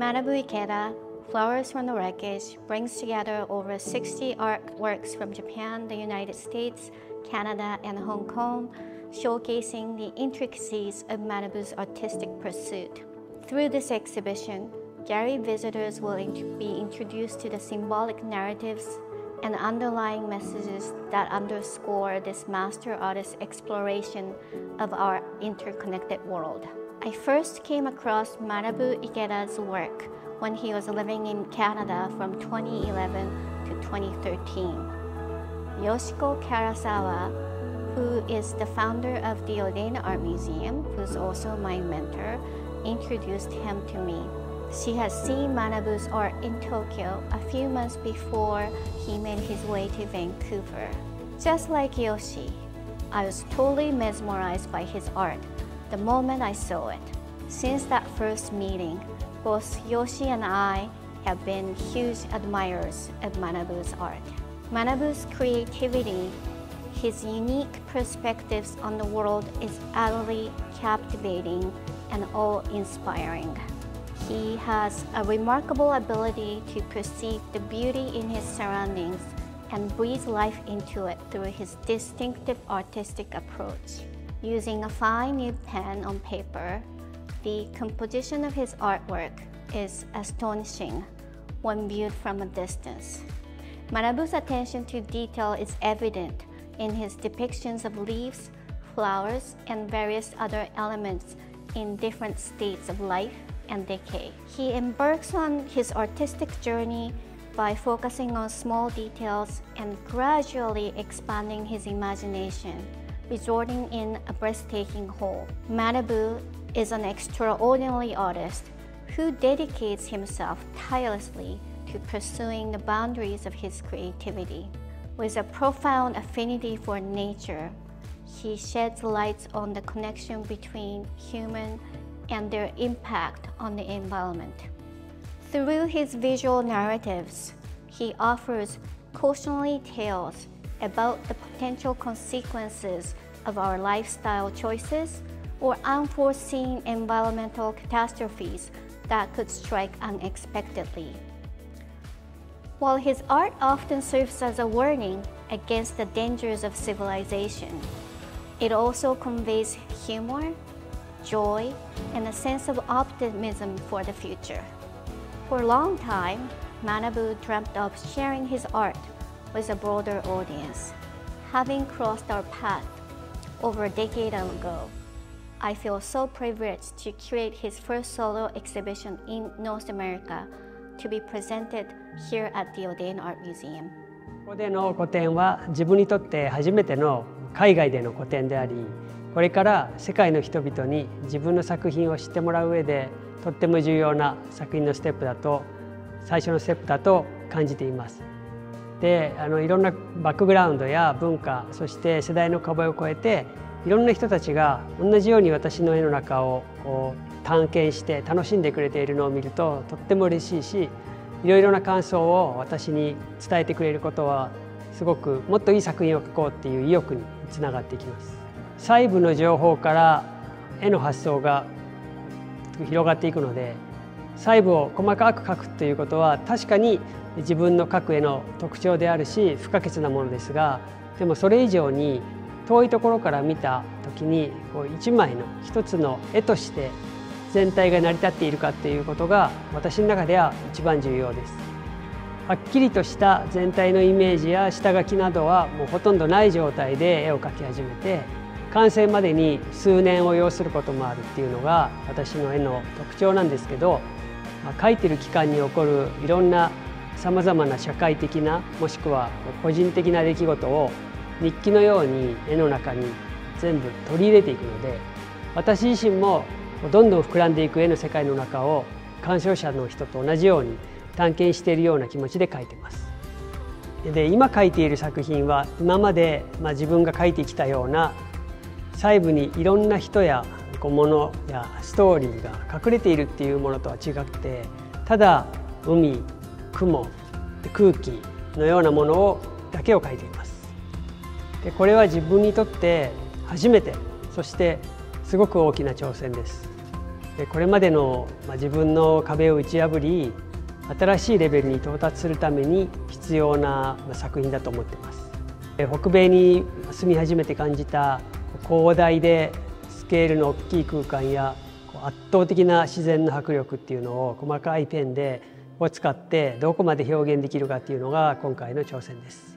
Manabu Ikeda, Flowers from the Wreckage, brings together over 60 artworks from Japan, the United States, Canada, and Hong Kong, showcasing the intricacies of Manabu's artistic pursuit. Through this exhibition, gallery visitors will be introduced to the symbolic narratives and underlying messages that underscore this master artist's exploration of our interconnected world. I first came across Manabu Ikeda's work when he was living in Canada from 2011 to 2013. Yoshiko Karasawa, who is the founder of the Audain Art Museum, who's also my mentor, introduced him to me. She has seen Manabu's art in Tokyo a few months before he made his way to Vancouver. Just like Yoshi, I was totally mesmerized by his art the moment I saw it. Since that first meeting, both Yoshi and I have been huge admirers of Manabu's art. Manabu's creativity, his unique perspectives on the world is utterly captivating and awe-inspiring. He has a remarkable ability to perceive the beauty in his surroundings and breathe life into it through his distinctive artistic approach. Using a fine nib pen on paper, the composition of his artwork is astonishing when viewed from a distance. Manabu's attention to detail is evident in his depictions of leaves, flowers, and various other elements in different states of life and decay. He embarks on his artistic journey by focusing on small details and gradually expanding his imagination resorting in a breathtaking whole. Manabu is an extraordinary artist who dedicates himself tirelessly to pursuing the boundaries of his creativity. With a profound affinity for nature, he sheds light on the connection between human and their impact on the environment. Through his visual narratives, he offers cautionary tales about the potential consequences of our lifestyle choices or unforeseen environmental catastrophes that could strike unexpectedly. While his art often serves as a warning against the dangers of civilization, it also conveys humor, joy, and a sense of optimism for the future. For a long time, Manabu dreamt of sharing his art with a broader audience. Having crossed our path over a decade ago, I feel so privileged to create his first solo exhibition in North America to be presented here at the Oden Art Museum. ここでの個展は自分にとって初めての海外での個展でありこれから世界の人々に自分の作品を知ってもらう上でとっても重要な作品のステップだと最初のステップだと感じています。であのいろんなバックグラウンドや文化そして世代の壁を越えていろんな人たちが同じように私の絵の中をこう探検して楽しんでくれているのを見るととっても嬉しいしいろいろな感想を私に伝えてくれることはすごくもっといい作品を描こうっていう意欲につながっていきます。細部の情報から絵の発想が広がっていくので細部を細かく描くということは確かに自分の描く絵の特徴であるし不可欠なものですがでもそれ以上に遠いところから見た時にこう一枚の一つの絵として全体が成り立っているかっていうことが私の中では一番重要です。はっきりとした全体のイメージや下書きなどはもうほとんどない状態で絵を描き始めて完成までに数年を要することもあるっていうのが私の絵の特徴なんですけど、まあ、描いてる期間に起こるいろんなさまざまな社会的なもしくは個人的な出来事を日記のように絵の中に全部取り入れていくので私自身もどんどん膨らんでいく絵の世界の中を鑑賞者の人と同じように探検しているような気持ちで描いてます。で今描いている作品は今まで、まあ、自分が描いてきたような細部にいろんな人やものやストーリーが隠れているっていうものとは違ってただ海雲空気のようなものをだけを描いています。でこれは自分にとって初めてそしてすごく大きな挑戦です。でこれまでのま自分の壁を打ち破り新しいレベルに到達するために必要な作品だと思っています。北米に住み始めて感じた広大でケールの大きい空間や圧倒的な自然の迫力っていうのを細かいペンでを使ってどこまで表現できるかっていうのが今回の挑戦です。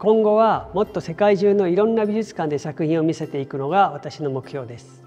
今後はもっと世界中のいろんな美術館で作品を見せていくのが私の目標です。